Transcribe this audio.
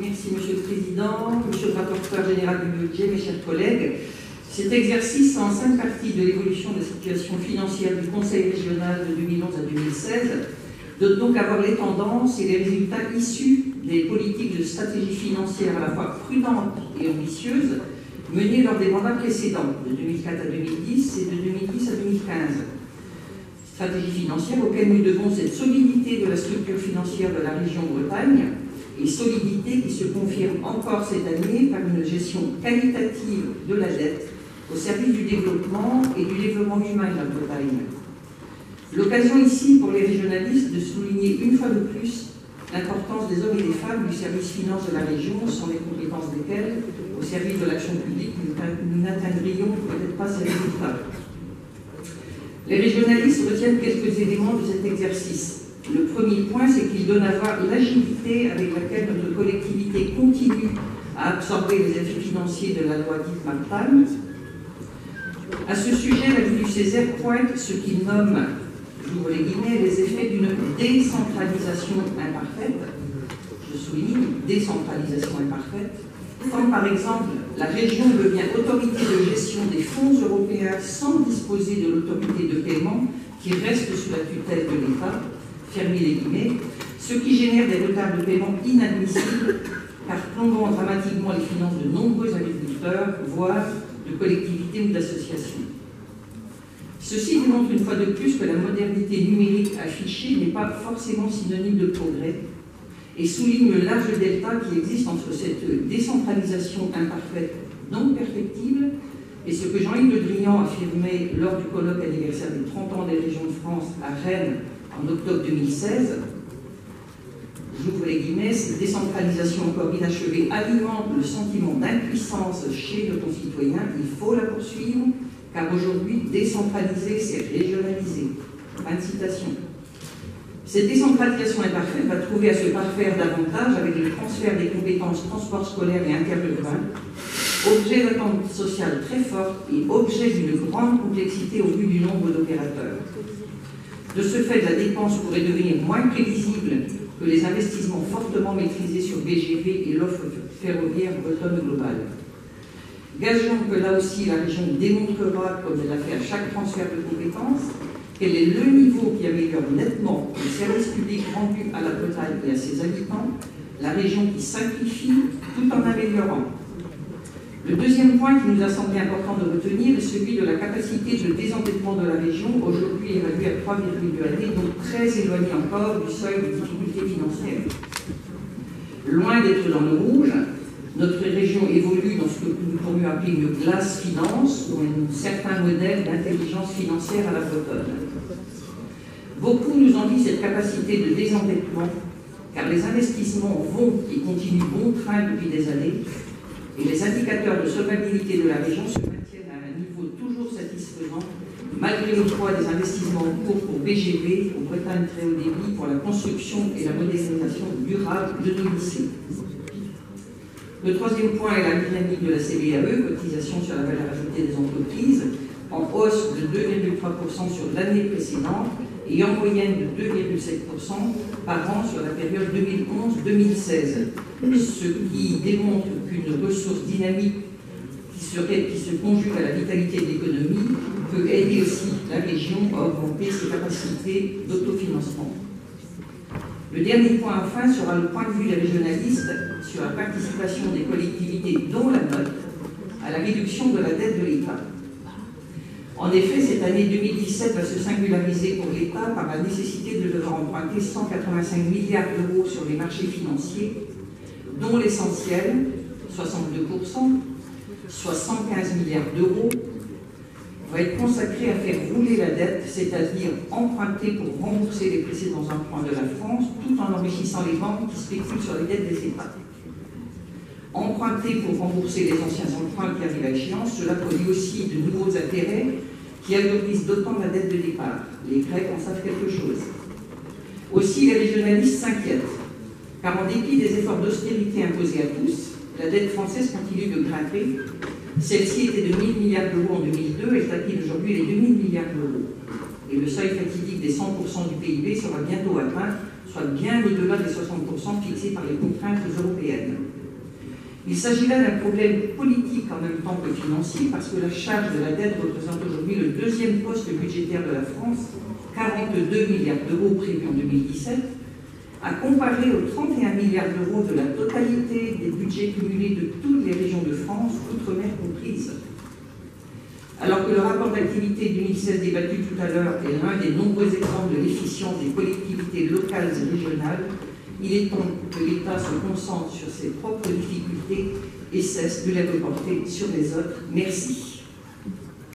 Merci Monsieur le Président, Monsieur le rapporteur général du budget, mes chers collègues. Cet exercice en cinq parties de l'évolution de la situation financière du Conseil régional de 2011 à 2016 doit donc avoir les tendances et les résultats issus des politiques de stratégie financière à la fois prudentes et ambitieuses menées lors des mandats précédents, de 2004 à 2010 et de 2010 à 2015 stratégie financière auquel nous devons cette solidité de la structure financière de la région Bretagne et solidité qui se confirme encore cette année par une gestion qualitative de la dette au service du développement et du développement humain de la Bretagne. L'occasion ici pour les régionalistes de souligner une fois de plus l'importance des hommes et des femmes du service finance de la région, sans les compétences desquelles, au service de l'action publique, nous n'atteindrions peut-être pas ces résultats. Les régionalistes retiennent quelques éléments de cet exercice. Le premier point, c'est qu'il donne à voir l'agilité avec laquelle notre collectivité continue à absorber les effets financiers de la loi dite Martin. À ce sujet, la du Césaire pointe ce qu'il nomme, j'ouvre les guillemets, les effets d'une décentralisation imparfaite. Je souligne, décentralisation imparfaite, comme par exemple la région devient autorité de gestion des fonds européens sans disposer de l'autorité de paiement qui reste sous la tutelle de l'État, fermez les guillemets, ce qui génère des retards de paiement inadmissibles car plombant dramatiquement les finances de nombreux agriculteurs, voire de collectivités ou d'associations. Ceci démontre une fois de plus que la modernité numérique affichée n'est pas forcément synonyme de progrès et souligne le large delta qui existe entre cette décentralisation imparfaite, donc perfectible, et ce que Jean-Yves Le Drian affirmait lors du colloque anniversaire des 30 ans des régions de France à Rennes en octobre 2016. J'ouvre les guillemets, cette décentralisation encore inachevée alimente le sentiment d'impuissance chez nos concitoyens. Il faut la poursuivre, car aujourd'hui, décentraliser, c'est régionaliser. Fin de citation. Cette décentralisation imparfaite va trouver à se parfaire davantage avec le transfert des compétences transport scolaire et interurbain, objet d'attente sociale très forte et objet d'une grande complexité au vu du nombre d'opérateurs. De ce fait, la dépense pourrait devenir moins prévisible que les investissements fortement maîtrisés sur BGV et l'offre ferroviaire bretonne globale. Gageons que là aussi la région démontrera, comme elle l'a fait à chaque transfert de compétences, quel est le niveau qui améliore nettement le service public rendu à la Bretagne et à ses habitants, la région qui simplifie tout en améliorant. Le deuxième point qui nous a semblé important de retenir est celui de la capacité de désendettement de la région, aujourd'hui évaluée à 3,2 années, donc très éloignée encore du seuil de difficulté financière. Loin d'être dans le rouge, notre région évolue dans ce que nous pourrions appeler une glace finance, ou un certain modèle d'intelligence financière à la bretonne. Beaucoup nous envient cette capacité de désendettement, car les investissements vont et continuent bon train depuis des années, et les indicateurs de solvabilité de la région se maintiennent à un niveau toujours satisfaisant, malgré le poids des investissements en cours pour BGV, au Bretagne très haut débit, pour la construction et la modernisation durable de nos lycées. Le troisième point est la dynamique de la CVAE, cotisation sur la valeur ajoutée des entreprises, en hausse de 2,3% sur l'année précédente et en moyenne de 2,7% par an sur la période 2011-2016, ce qui démontre qu'une ressource dynamique qui, se conjugue à la vitalité de l'économie peut aider aussi la région à augmenter ses capacités d'autofinancement. Le dernier point enfin sera le point de vue des régionalistes sur la participation des collectivités, dont la note, à la réduction de la dette de l'État. En effet, cette année 2017 va se singulariser pour l'État par la nécessité de devoir emprunter 185 milliards d'euros sur les marchés financiers, dont l'essentiel, 62%, soit 115 milliards d'euros, va être consacré à faire rouler la dette, c'est-à-dire emprunter pour rembourser les précédents emprunts de la France, tout en enrichissant les banques qui spéculent sur les dettes des États. Emprunter pour rembourser les anciens emprunts qui arrivent à échéance, cela produit aussi de nouveaux intérêts qui alourdissent d'autant la dette de départ. Les Grecs en savent quelque chose. Aussi, les régionalistes s'inquiètent, car en dépit des efforts d'austérité imposés à tous, la dette française continue de grimper. Celle-ci était de 1000 milliards d'euros en 2002, elle taquine aujourd'hui les 2000 milliards d'euros. Et le seuil fatidique des 100% du PIB sera bientôt atteint, soit bien au-delà des 60% fixés par les contraintes européennes. Il s'agit là d'un problème politique en même temps que financier, parce que la charge de la dette représente aujourd'hui le deuxième poste budgétaire de la France, 42 milliards d'euros prévus en 2017, à comparer aux 31 milliards d'euros de la totalité des budgets cumulés de toutes les régions de France, outre-mer comprises. Alors que le rapport d'activité 2016 débattu tout à l'heure est l'un des nombreux exemples de l'efficience des collectivités locales et régionales, il est temps que l'État se concentre sur ses propres difficultés et cesse de les reporter sur les autres. Merci.